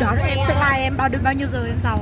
đó đoán em tương lai em bao bao nhiêu giờ em giàu?